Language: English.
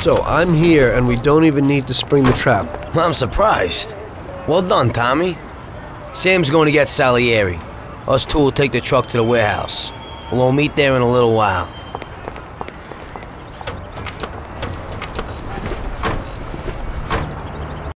So I'm here and we don't even need to spring the trap. I'm surprised. Well done, Tommy. Sam's going to get Salieri. Us two will take the truck to the warehouse. We'll all meet there in a little while.